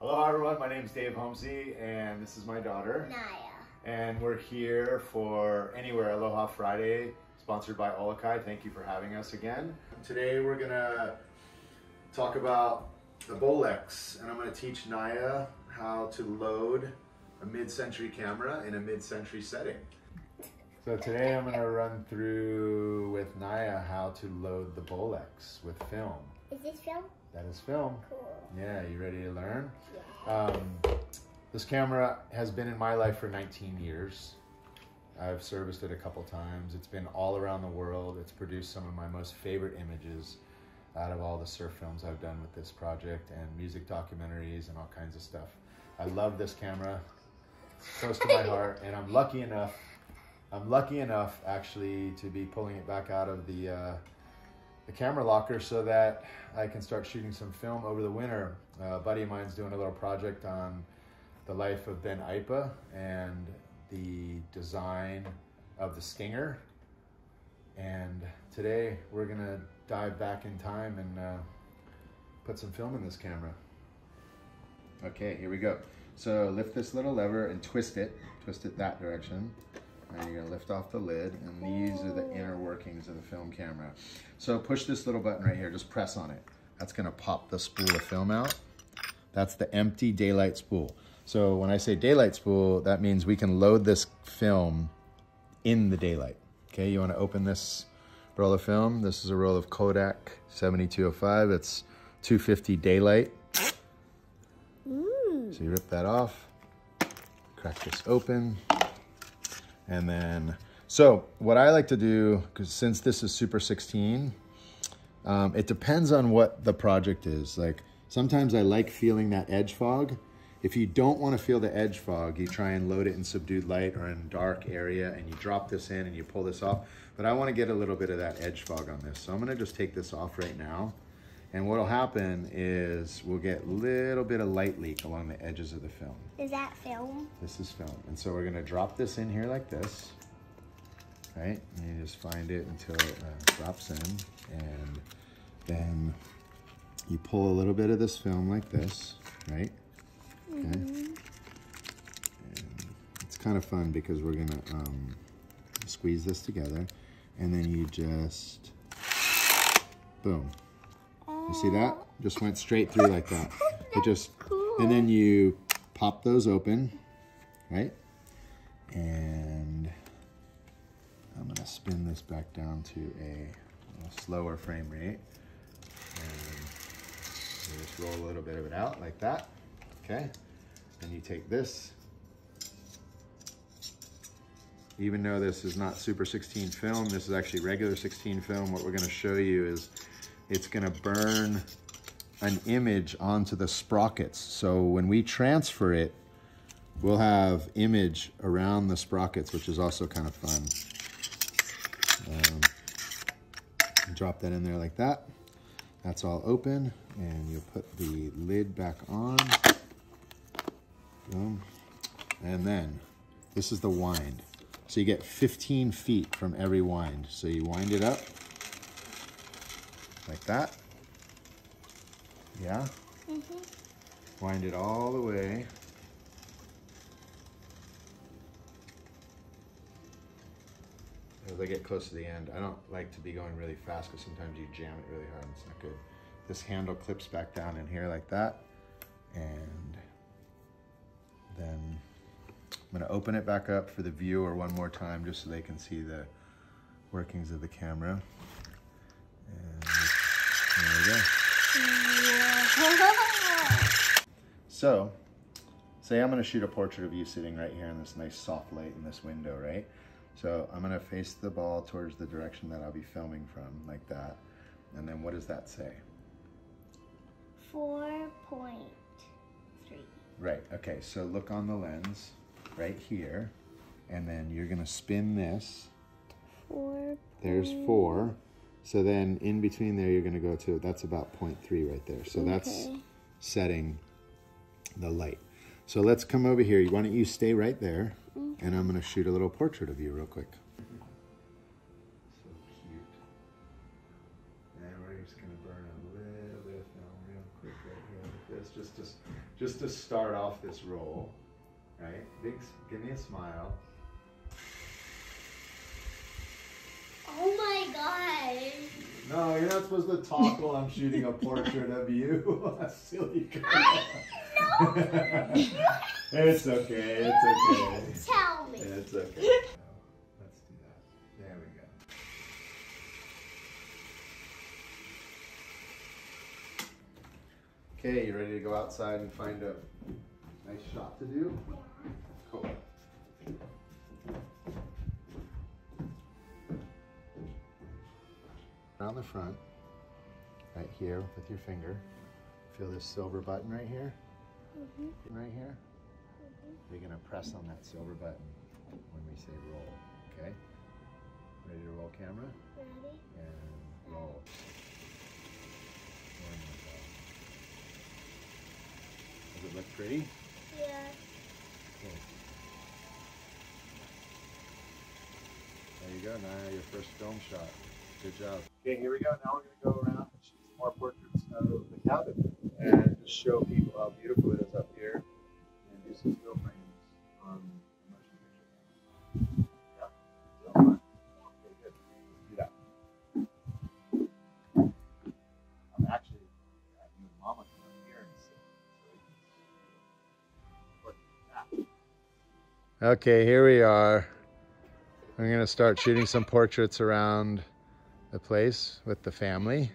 Hello, everyone. My name is Dave Homcy, and this is my daughter. Naya. And we're here for Anywhere Aloha Friday, sponsored by OluKai. Thank you for having us again. Today, we're gonna talk about the Bolex, and I'm gonna teach Naya how to load a mid-century camera in a mid-century setting. So today, I'm gonna run through with Naya how to load the Bolex with film. Is this film? That is film. Cool. Yeah, you ready to learn? Yeah. Um, this camera has been in my life for 19 years. I've serviced it a couple times. It's been all around the world. It's produced some of my most favorite images out of all the surf films I've done with this project and music documentaries and all kinds of stuff. I love this camera, close to my heart, and I'm lucky enough. I'm lucky enough actually to be pulling it back out of the uh, the camera locker so that I can start shooting some film over the winter. Uh, a buddy of mine's doing a little project on the life of Ben Aipa and the design of the Stinger. And today we're gonna dive back in time and uh, put some film in this camera. Okay, here we go. So lift this little lever and twist it, twist it that direction. And you're gonna lift off the lid, and these are the inner workings of the film camera. So push this little button right here, just press on it. That's gonna pop the spool of film out. That's the empty daylight spool. So when I say daylight spool, that means we can load this film in the daylight. Okay, you wanna open this roll of film. This is a roll of Kodak 7205. It's 250 daylight. Ooh. So you rip that off, crack this open, and then, so what I like to do, because since this is Super 16, um, it depends on what the project is. Like sometimes I like feeling that edge fog. If you don't want to feel the edge fog, you try and load it in subdued light or in dark area and you drop this in and you pull this off. But I want to get a little bit of that edge fog on this. So I'm going to just take this off right now. And what'll happen is we'll get a little bit of light leak along the edges of the film. Is that film? This is film. And so we're gonna drop this in here like this, right? And you just find it until it uh, drops in. And then you pull a little bit of this film like this, right? Okay. And it's kind of fun because we're gonna um, squeeze this together and then you just, boom. You see that? Just went straight through like that. It just, and then you pop those open, right? And I'm gonna spin this back down to a, a slower frame rate. And just roll a little bit of it out like that, okay? And you take this, even though this is not Super 16 film, this is actually regular 16 film, what we're gonna show you is it's gonna burn an image onto the sprockets. So when we transfer it, we'll have image around the sprockets, which is also kind of fun. Um, drop that in there like that. That's all open, and you'll put the lid back on. Boom. And then, this is the wind. So you get 15 feet from every wind. So you wind it up, like that. Yeah? Mm -hmm. Wind it all the way. As I get close to the end, I don't like to be going really fast because sometimes you jam it really hard and it's not good. This handle clips back down in here like that. And then I'm gonna open it back up for the viewer one more time just so they can see the workings of the camera. And we go. So, say I'm gonna shoot a portrait of you sitting right here in this nice soft light in this window, right? So I'm gonna face the ball towards the direction that I'll be filming from, like that. And then what does that say? 4.3. Right, okay, so look on the lens right here, and then you're gonna spin this. Four. There's four. So then in between there, you're gonna go to, that's about 0.3 right there. So that's setting the light. So let's come over here. Why don't you stay right there, mm-hmm. and I'm gonna shoot a little portrait of you real quick. So cute. And we're just gonna burn a little bit real quick right here like this, just to just to start off this roll, right? Big, give me a smile. Oh my god. No, you're not supposed to talk while I'm shooting a portrait of you. Silly girl. I, No. it's okay. It's okay. Tell me. It's okay. Let's do that. There we go. Okay, you ready to go outside and find a nice shot to do? Around the front, right here with your finger. Feel this silver button right here? Mhm. Right here? You're gonna press on that silver button when we say roll, okay? Ready to roll camera? Ready? And roll. There you go. Does it look pretty? Yeah. Cool. There you go, now your first film shot. Good job. Okay, here we go. Now we're gonna go around and shoot some more portraits of the cabin and just show people how beautiful it is up here and do some still frames on the motion picture. Yeah, still. Okay, good. Let's do that. I'm actually have you Mama come up here and sit so we can that. Okay, here we are. I'm going to start shooting some portraits around the place with the family.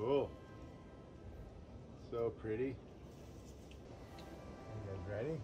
Cool. So pretty. You guys ready?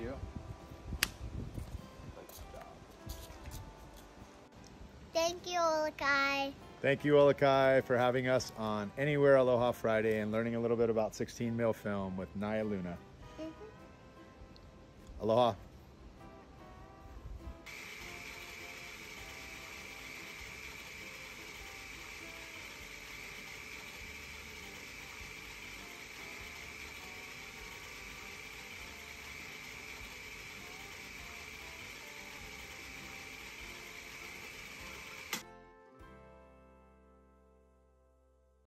You. Thank you, OluKai. Thank you, OluKai, for having us on Anywhere Aloha Friday and learning a little bit about 16 mil film with Naya Luna. Mhm. Aloha.